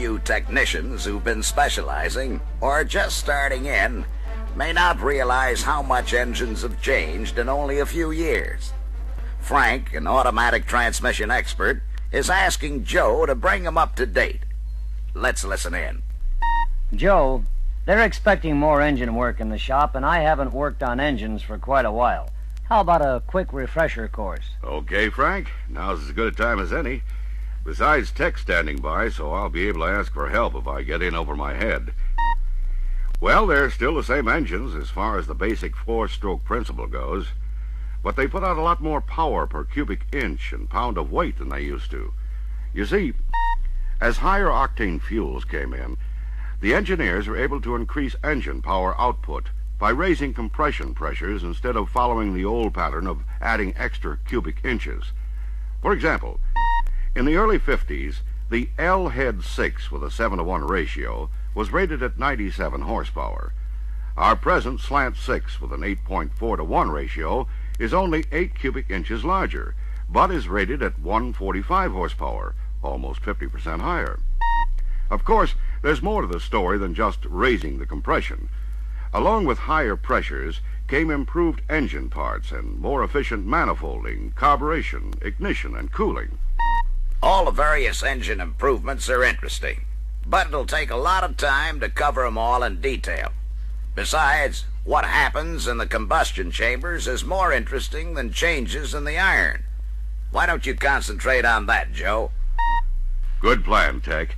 Some of you technicians who've been specializing or just starting in may not realize how much engines have changed in only a few years. Frank, an automatic transmission expert, is asking Joe to bring him up to date. Let's listen in. Joe, they're expecting more engine work in the shop, and I haven't worked on engines for quite a while. How about a quick refresher course? Okay, Frank. Now's as good a time as any. Besides, Tech's standing by, so I'll be able to ask for help if I get in over my head. Well, they're still the same engines as far as the basic four-stroke principle goes, but they put out a lot more power per cubic inch and pound of weight than they used to. You see, as higher octane fuels came in, the engineers were able to increase engine power output by raising compression pressures instead of following the old pattern of adding extra cubic inches. For example, in the early 50s, the L Head 6 with a 7 to 1 ratio was rated at 97 horsepower. Our present Slant 6 with an 8.4 to 1 ratio is only 8 cubic inches larger, but is rated at 145 horsepower, almost 50% higher. Of course, there's more to the story than just raising the compression. Along with higher pressures came improved engine parts and more efficient manifolding, carburation, ignition, and cooling. All the various engine improvements are interesting, but it'll take a lot of time to cover 'em all in detail. Besides, what happens in the combustion chambers is more interesting than changes in the iron. Why don't you concentrate on that, Joe? Good plan, Tech.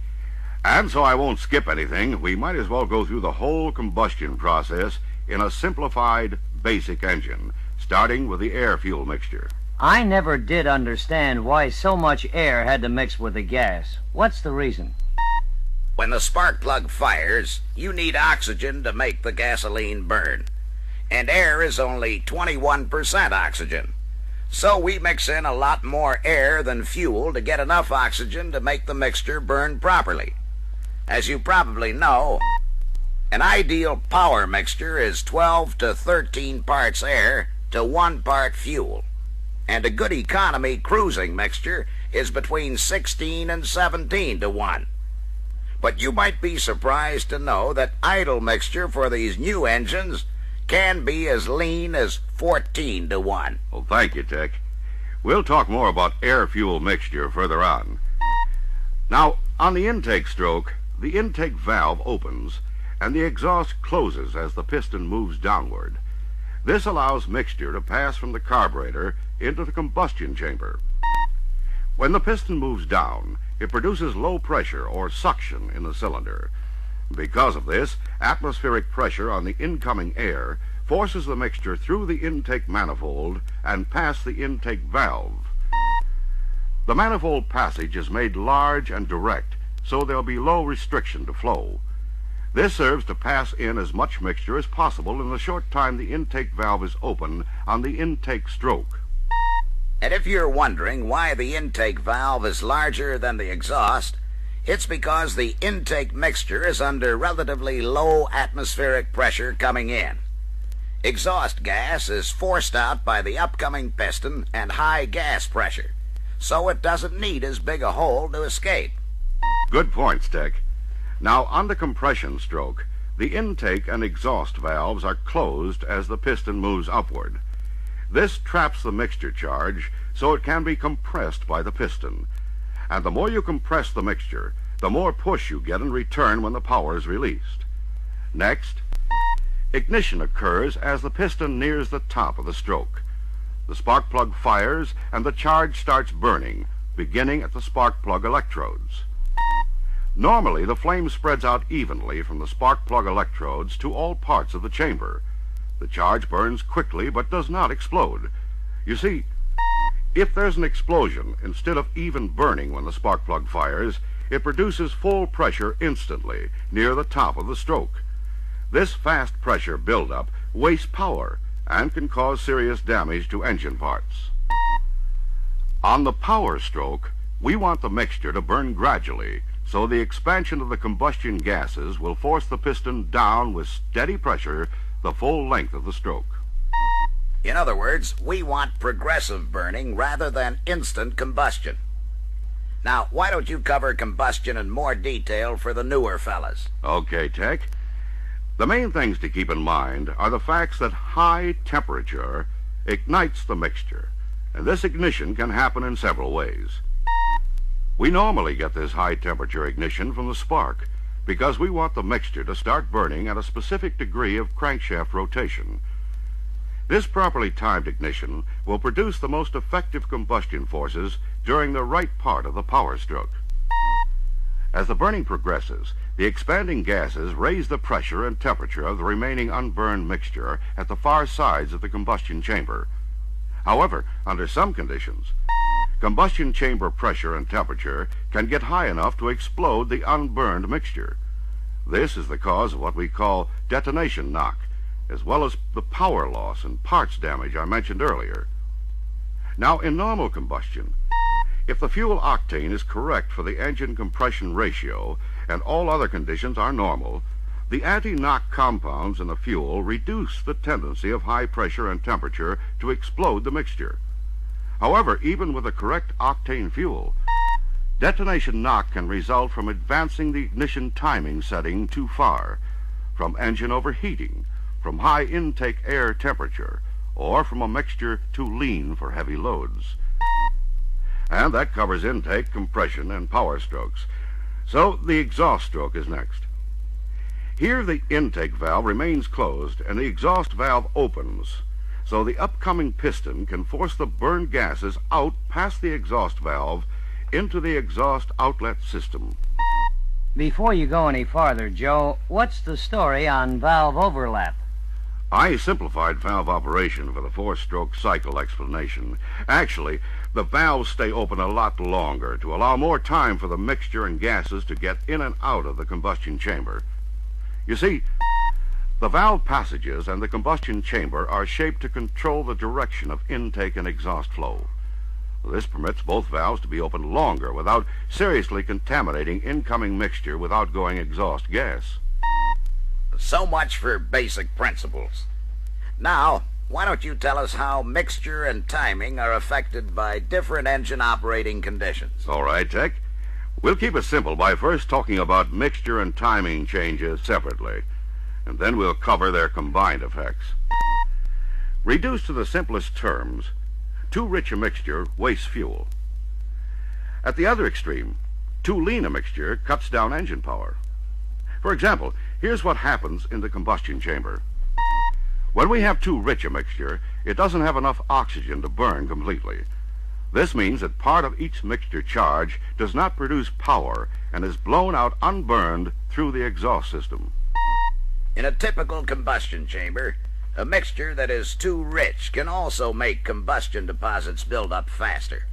And so I won't skip anything, we might as well go through the whole combustion process in a simplified, basic engine, starting with the air-fuel mixture. I never did understand why so much air had to mix with the gas. What's the reason? When the spark plug fires, you need oxygen to make the gasoline burn. And air is only 21% oxygen. So we mix in a lot more air than fuel to get enough oxygen to make the mixture burn properly. As you probably know, an ideal power mixture is 12 to 13 parts air to 1 part fuel. And a good economy cruising mixture is between 16 and 17 to 1. But you might be surprised to know that idle mixture for these new engines can be as lean as 14 to 1. Well, thank you, Tech. We'll talk more about air-fuel mixture further on. Now, on the intake stroke, the intake valve opens and the exhaust closes as the piston moves downward. This allows mixture to pass from the carburetor into the combustion chamber. When the piston moves down, it produces low pressure or suction in the cylinder. Because of this, atmospheric pressure on the incoming air forces the mixture through the intake manifold and past the intake valve. The manifold passage is made large and direct so there'll be low restriction to flow. This serves to pass in as much mixture as possible in the short time the intake valve is open on the intake stroke. And if you're wondering why the intake valve is larger than the exhaust, it's because the intake mixture is under relatively low atmospheric pressure coming in. Exhaust gas is forced out by the upcoming piston and high gas pressure, so it doesn't need as big a hole to escape. Good points, Tech. Now, on the compression stroke, the intake and exhaust valves are closed as the piston moves upward. This traps the mixture charge so it can be compressed by the piston. And the more you compress the mixture, the more push you get in return when the power is released. Next, ignition occurs as the piston nears the top of the stroke. The spark plug fires and the charge starts burning, beginning at the spark plug electrodes. Normally, the flame spreads out evenly from the spark plug electrodes to all parts of the chamber. The charge burns quickly but does not explode. You see, if there's an explosion, instead of even burning when the spark plug fires, it produces full pressure instantly near the top of the stroke. This fast pressure buildup wastes power and can cause serious damage to engine parts. On the power stroke, we want the mixture to burn gradually so the expansion of the combustion gases will force the piston down with steady pressure the full length of the stroke. In other words, we want progressive burning rather than instant combustion. Now, why don't you cover combustion in more detail for the newer fellas? Okay, Tech. The main things to keep in mind are the facts that high temperature ignites the mixture, and this ignition can happen in several ways. We normally get this high temperature ignition from the spark because we want the mixture to start burning at a specific degree of crankshaft rotation. This properly timed ignition will produce the most effective combustion forces during the right part of the power stroke. As the burning progresses, the expanding gases raise the pressure and temperature of the remaining unburned mixture at the far sides of the combustion chamber. However, under some conditions, combustion chamber pressure and temperature can get high enough to explode the unburned mixture. This is the cause of what we call detonation knock, as well as the power loss and parts damage I mentioned earlier. Now, in normal combustion, if the fuel octane is correct for the engine compression ratio and all other conditions are normal, the anti-knock compounds in the fuel reduce the tendency of high pressure and temperature to explode the mixture. However, even with the correct octane fuel, detonation knock can result from advancing the ignition timing setting too far, from engine overheating, from high intake air temperature, or from a mixture too lean for heavy loads. And that covers intake, compression, and power strokes. So the exhaust stroke is next. Here the intake valve remains closed and the exhaust valve opens, so the upcoming piston can force the burned gases out past the exhaust valve into the exhaust outlet system. Before you go any farther, Joe, what's the story on valve overlap? I simplified valve operation for the four-stroke cycle explanation. Actually, the valves stay open a lot longer to allow more time for the mixture and gases to get in and out of the combustion chamber. You see, the valve passages and the combustion chamber are shaped to control the direction of intake and exhaust flow. This permits both valves to be opened longer without seriously contaminating incoming mixture with outgoing exhaust gas. So much for basic principles. Now, why don't you tell us how mixture and timing are affected by different engine operating conditions? All right, Tech. We'll keep it simple by first talking about mixture and timing changes separately, and then we'll cover their combined effects. Reduced to the simplest terms, too rich a mixture wastes fuel. At the other extreme, too lean a mixture cuts down engine power. For example, here's what happens in the combustion chamber. When we have too rich a mixture, it doesn't have enough oxygen to burn completely. This means that part of each mixture charge does not produce power and is blown out unburned through the exhaust system. In a typical combustion chamber, a mixture that is too rich can also make combustion deposits build up faster.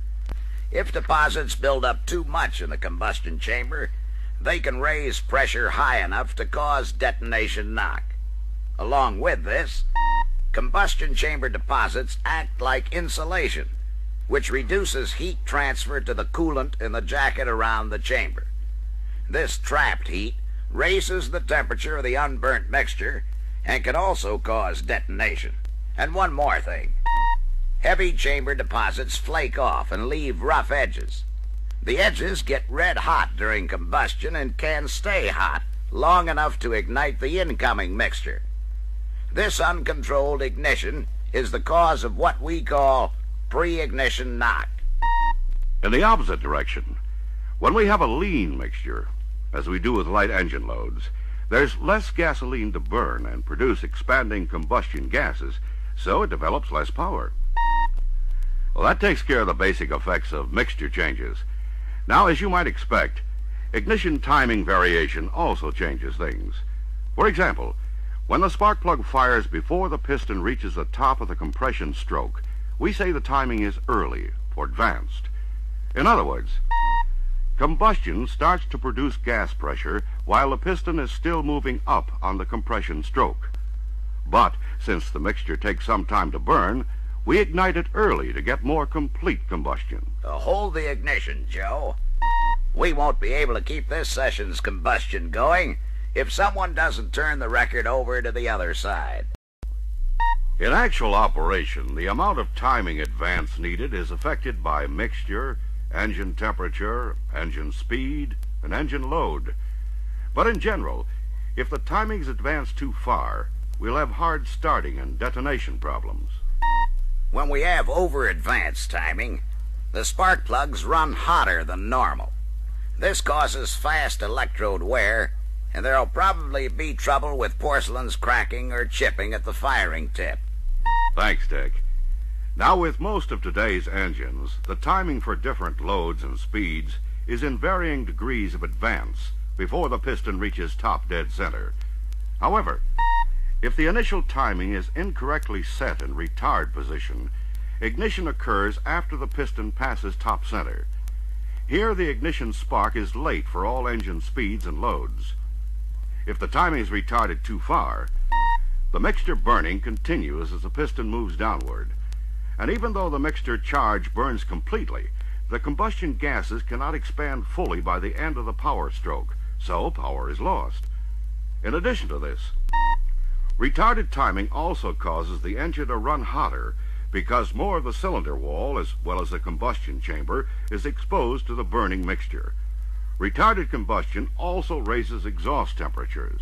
If deposits build up too much in the combustion chamber, they can raise pressure high enough to cause detonation knock. Along with this, combustion chamber deposits act like insulation, which reduces heat transfer to the coolant in the jacket around the chamber. This trapped heat raises the temperature of the unburnt mixture and can also cause detonation. And one more thing. Heavy chamber deposits flake off and leave rough edges. The edges get red hot during combustion and can stay hot long enough to ignite the incoming mixture. This uncontrolled ignition is the cause of what we call pre-ignition knock. In the opposite direction, when we have a lean mixture, as we do with light engine loads, there's less gasoline to burn and produce expanding combustion gases, so it develops less power. Well, that takes care of the basic effects of mixture changes. Now, as you might expect, ignition timing variation also changes things. For example, when the spark plug fires before the piston reaches the top of the compression stroke, we say the timing is early or advanced. In other words, combustion starts to produce gas pressure while the piston is still moving up on the compression stroke. But since the mixture takes some time to burn, we ignite it early to get more complete combustion. Uh, hold the ignition, Joe. We won't be able to keep this session's combustion going if someone doesn't turn the record over to the other side. In actual operation, the amount of timing advance needed is affected by mixture, engine temperature, engine speed, and engine load. But in general, if the timings advance too far, we'll have hard starting and detonation problems. When we have over-advanced timing, the spark plugs run hotter than normal. This causes fast electrode wear, and there'll probably be trouble with porcelains cracking or chipping at the firing tip. Thanks, Dick. Now, with most of today's engines, the timing for different loads and speeds is in varying degrees of advance before the piston reaches top dead center. However, if the initial timing is incorrectly set in retard position, ignition occurs after the piston passes top center. Here, the ignition spark is late for all engine speeds and loads. If the timing is retarded too far, the mixture burning continues as the piston moves downward. And even though the mixture charge burns completely, the combustion gases cannot expand fully by the end of the power stroke, so power is lost. In addition to this, retarded timing also causes the engine to run hotter because more of the cylinder wall, as well as the combustion chamber, is exposed to the burning mixture. Retarded combustion also raises exhaust temperatures.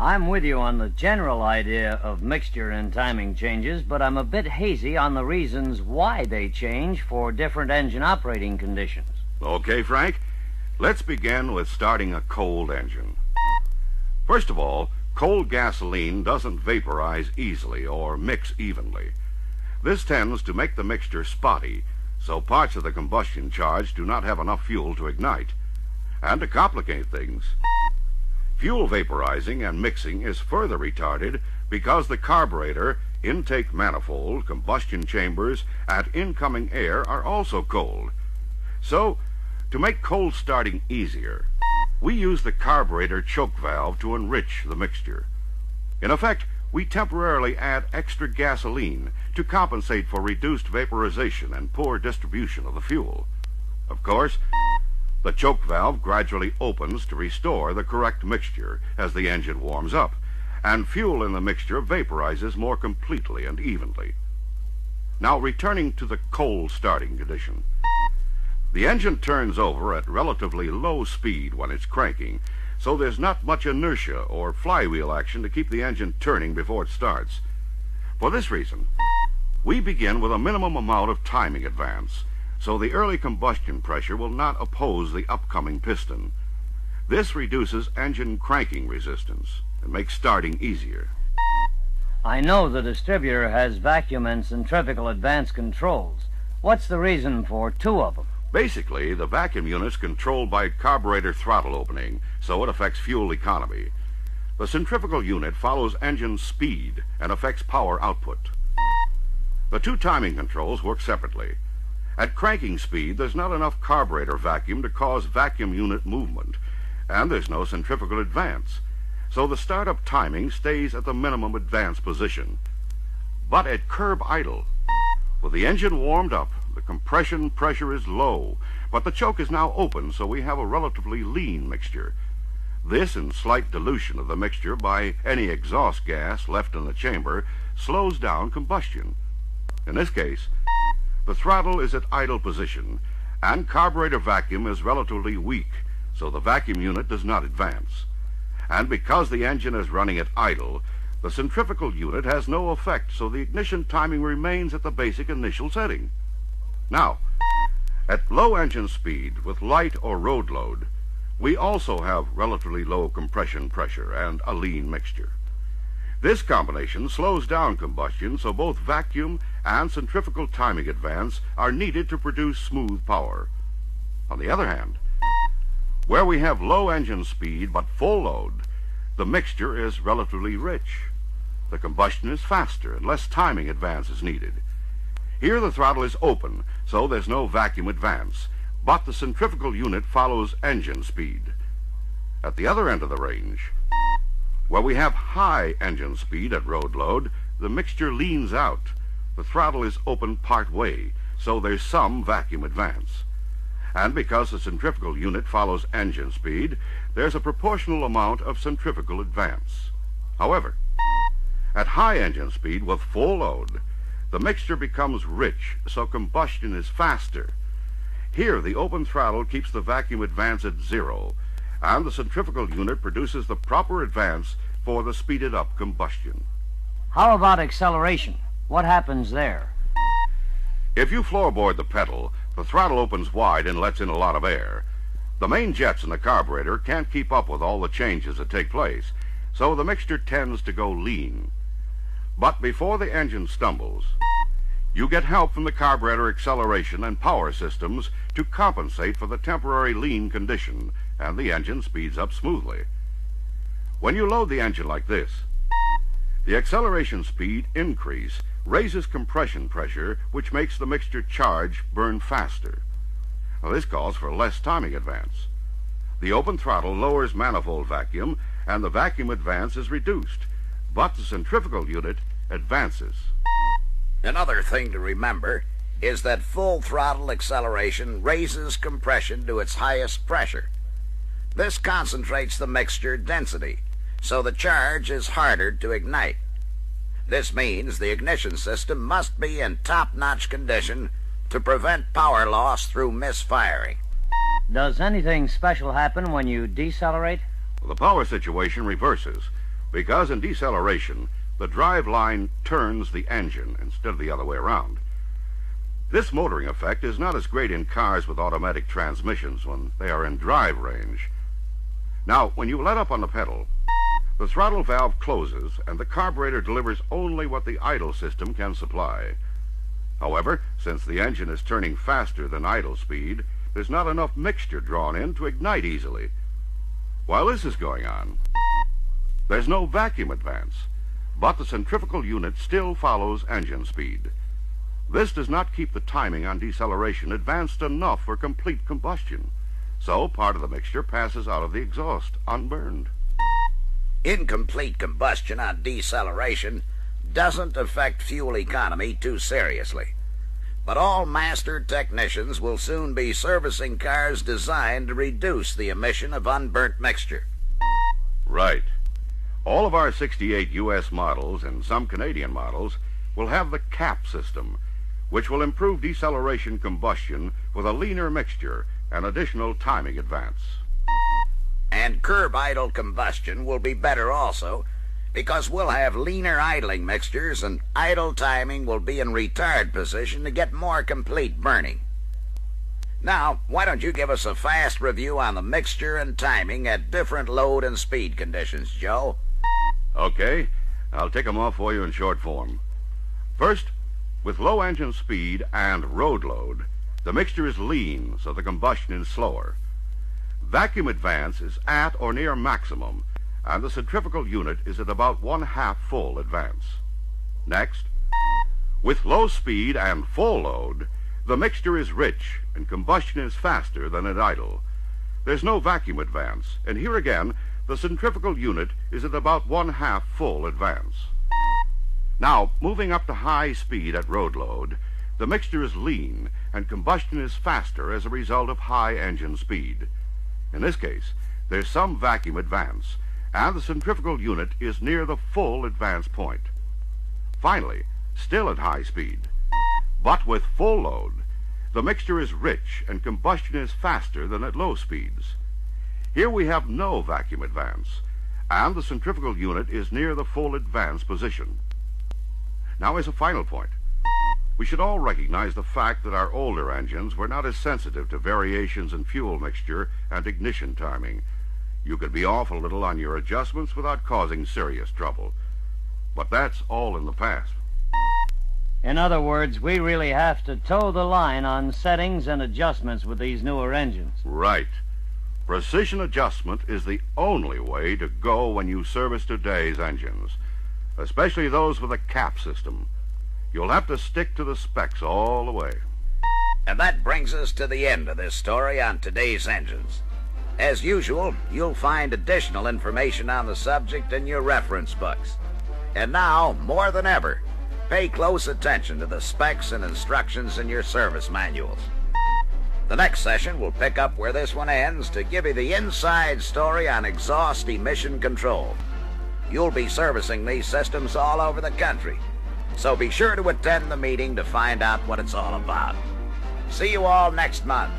I'm with you on the general idea of mixture and timing changes, but I'm a bit hazy on the reasons why they change for different engine operating conditions. Okay, Frank. Let's begin with starting a cold engine. First of all, cold gasoline doesn't vaporize easily or mix evenly. This tends to make the mixture spotty, so parts of the combustion charge do not have enough fuel to ignite. And to complicate things, Fuel vaporizing and mixing is further retarded because the carburetor, intake manifold, combustion chambers, and incoming air are also cold. So, to make cold starting easier, we use the carburetor choke valve to enrich the mixture. In effect, we temporarily add extra gasoline to compensate for reduced vaporization and poor distribution of the fuel. Of course, the choke valve gradually opens to restore the correct mixture as the engine warms up, and fuel in the mixture vaporizes more completely and evenly. Now returning to the cold starting condition. The engine turns over at relatively low speed when it's cranking, so there's not much inertia or flywheel action to keep the engine turning before it starts. For this reason, we begin with a minimum amount of timing advance, so the early combustion pressure will not oppose the upcoming piston. This reduces engine cranking resistance and makes starting easier. I know the distributor has vacuum and centrifugal advance controls. What's the reason for two of them? Basically, the vacuum unit's controlled by carburetor throttle opening, so it affects fuel economy. The centrifugal unit follows engine speed and affects power output. The two timing controls work separately. At cranking speed, there's not enough carburetor vacuum to cause vacuum unit movement, and there's no centrifugal advance, so the startup timing stays at the minimum advance position. But at curb idle, with the engine warmed up, the compression pressure is low, but the choke is now open, so we have a relatively lean mixture. This and slight dilution of the mixture by any exhaust gas left in the chamber slows down combustion. In this case, the throttle is at idle position, and carburetor vacuum is relatively weak, so the vacuum unit does not advance. And because the engine is running at idle, the centrifugal unit has no effect, so the ignition timing remains at the basic initial setting. Now, at low engine speed with light or road load, we also have relatively low compression pressure and a lean mixture. This combination slows down combustion, so both vacuum and centrifugal timing advance are needed to produce smooth power. On the other hand, where we have low engine speed but full load, the mixture is relatively rich. The combustion is faster and less timing advance is needed. Here the throttle is open, so there's no vacuum advance, but the centrifugal unit follows engine speed. At the other end of the range, where we have high engine speed at road load, the mixture leans out. The throttle is open part way, so there's some vacuum advance. And because the centrifugal unit follows engine speed, there's a proportional amount of centrifugal advance. However, at high engine speed with full load, the mixture becomes rich, so combustion is faster. Here, the open throttle keeps the vacuum advance at zero, and the centrifugal unit produces the proper advance for the speeded up combustion. How about acceleration? What happens there? If you floorboard the pedal, the throttle opens wide and lets in a lot of air. The main jets in the carburetor can't keep up with all the changes that take place, so the mixture tends to go lean. But before the engine stumbles, you get help from the carburetor acceleration and power systems to compensate for the temporary lean condition, and the engine speeds up smoothly. When you load the engine like this, the acceleration speed increase raises compression pressure, which makes the mixture charge burn faster. Now, this calls for less timing advance. The open throttle lowers manifold vacuum, and the vacuum advance is reduced, but the centrifugal unit advances. Another thing to remember is that full throttle acceleration raises compression to its highest pressure. This concentrates the mixture density, so the charge is harder to ignite. This means the ignition system must be in top-notch condition to prevent power loss through misfiring. Does anything special happen when you decelerate? The power situation reverses because in deceleration, the drive line turns the engine instead of the other way around. This motoring effect is not as great in cars with automatic transmissions when they are in drive range. Now, when you let up on the pedal, the throttle valve closes and the carburetor delivers only what the idle system can supply. However, since the engine is turning faster than idle speed, there's not enough mixture drawn in to ignite easily. While this is going on, there's no vacuum advance, but the centrifugal unit still follows engine speed. This does not keep the timing on deceleration advanced enough for complete combustion, so part of the mixture passes out of the exhaust unburned. Incomplete combustion on deceleration doesn't affect fuel economy too seriously. But all master technicians will soon be servicing cars designed to reduce the emission of unburnt mixture. Right. All of our 68 U.S. models and some Canadian models will have the CAP system, which will improve deceleration combustion with a leaner mixture and additional timing advance. And curb idle combustion will be better also because we'll have leaner idling mixtures and idle timing will be in retard position to get more complete burning. Now, why don't you give us a fast review on the mixture and timing at different load and speed conditions, Joe? Okay, I'll take 'em off for you in short form. First, with low engine speed and road load, the mixture is lean, so the combustion is slower. Vacuum advance is at or near maximum, and the centrifugal unit is at about one-half full advance. Next, with low speed and full load, the mixture is rich and combustion is faster than at idle. There's no vacuum advance, and here again, the centrifugal unit is at about one-half full advance. Now, moving up to high speed at road load, the mixture is lean and combustion is faster as a result of high engine speed. In this case, there's some vacuum advance, and the centrifugal unit is near the full advance point. Finally, still at high speed, but with full load, the mixture is rich and combustion is faster than at low speeds. Here we have no vacuum advance, and the centrifugal unit is near the full advance position. Now, as a final point, we should all recognize the fact that our older engines were not as sensitive to variations in fuel mixture and ignition timing. You could be off a little on your adjustments without causing serious trouble. But that's all in the past. In other words, we really have to toe the line on settings and adjustments with these newer engines. Right. Precision adjustment is the only way to go when you service today's engines, especially those with a cap system. You'll have to stick to the specs all the way. And that brings us to the end of this story on today's engines. As usual, you'll find additional information on the subject in your reference books. And now, more than ever, pay close attention to the specs and instructions in your service manuals. The next session will pick up where this one ends to give you the inside story on exhaust emission control. You'll be servicing these systems all over the country, so be sure to attend the meeting to find out what it's all about. See you all next month.